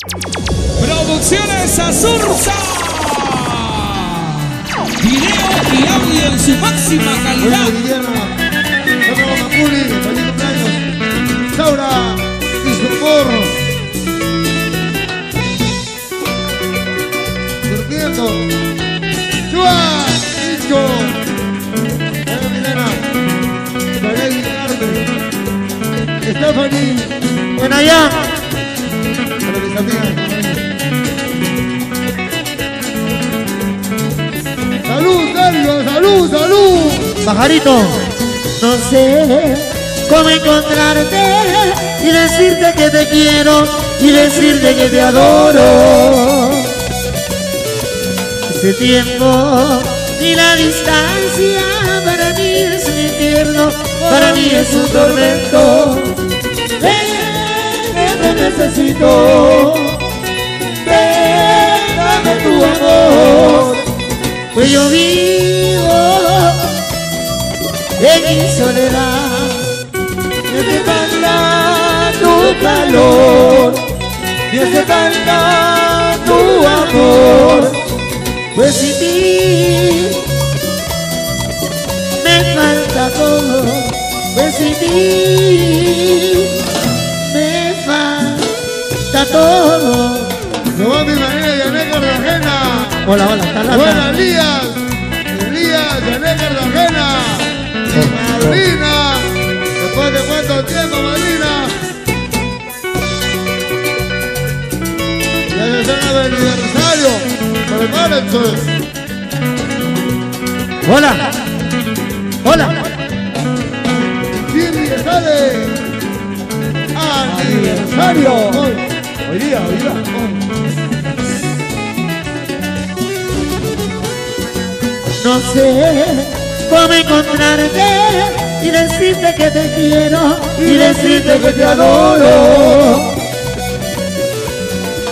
Producciones Azurza. Video y audio en su máxima calidad. Buena Guillermo, Otro Mamuli, feliz cumpleaños. Saura, Disco Morro. Durmiendo. Chua, Disco. Buena Milena. Valeria Guilarte. Stephanie. Buena salud. Pajarito. No sé cómo encontrarte y decirte que te quiero y decirte que te adoro. Ese tiempo y la distancia para mí es un infierno, para mí es un tormento. Ven, que te necesito. Soledad. Me hace falta tu calor, me hace falta tu amor. Pues sin ti me falta todo, pues sin ti me falta todo. No va mi Cartagena. Hola, hola, está la prepárense. Hola, hola. Jimmy sale. Aniversario. Hoy, hoy día, hoy día. No sé cómo encontrarte y decirte que te quiero y decirte que te adoro.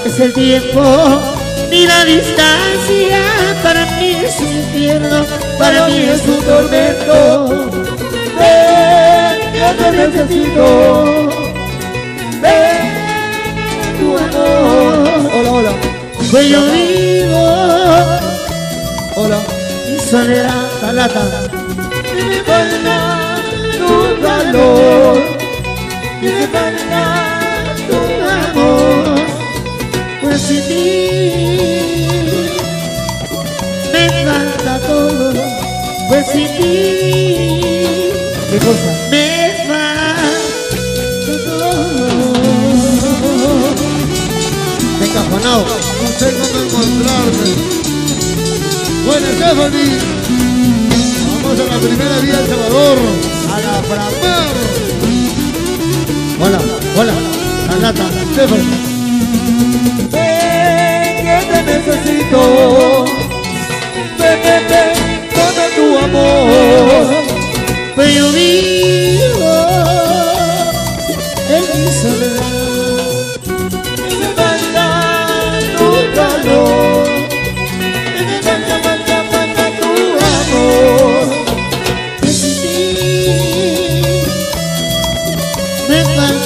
Es el tiempo ni la distancia, para mí es un infierno, para mí es un tormento. Ven, que te necesito. Ven, tu amor. Hola, hola. Pues yo vivo Hola. y soledad talata. Y me tu calor, No sé cómo encontrarme. Buena Stephanie. Vamos a la primera vía El Salvador. A la Framar. Hola, hola, talata. Stephanie.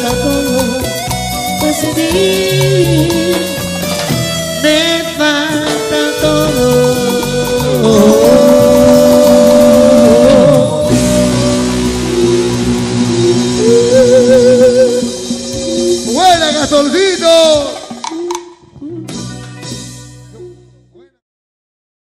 solo decidir me falta todo. Buena